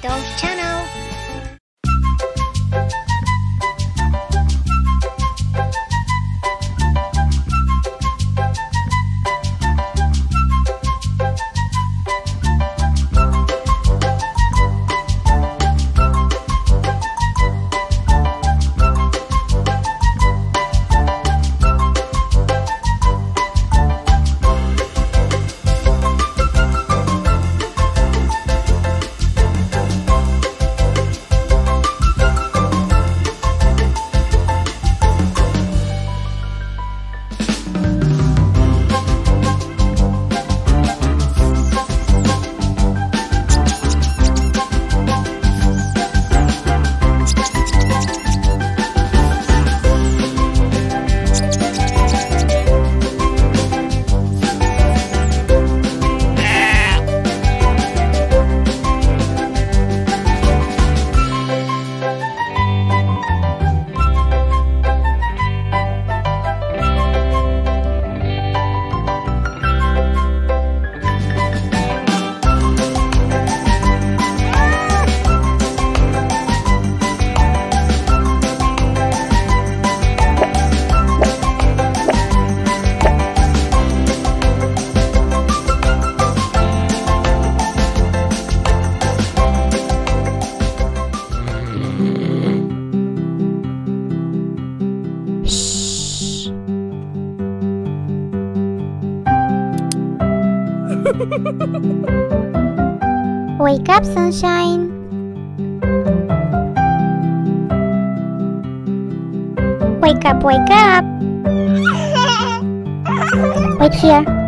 Tomato channel. Up, sunshine. Wake up, wake up. Wait here.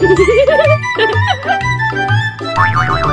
Ha ha ha ha!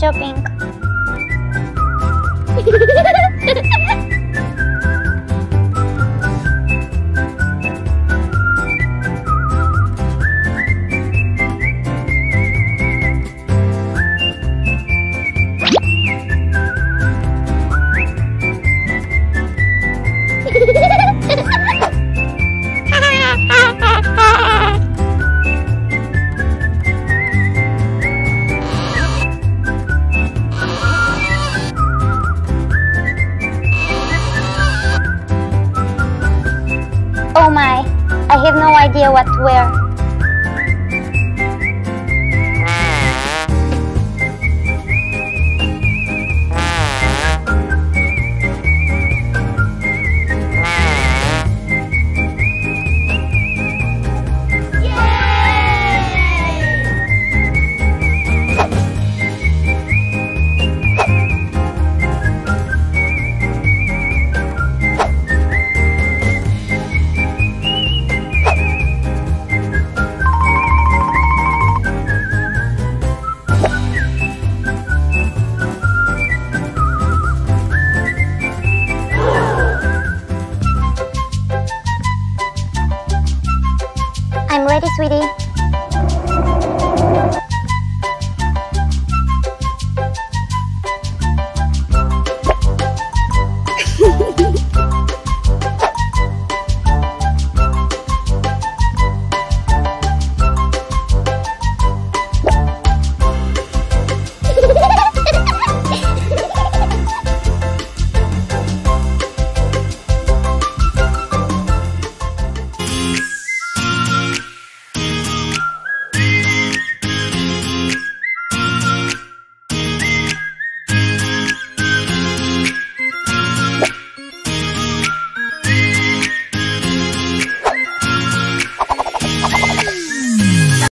Shopping. What wear.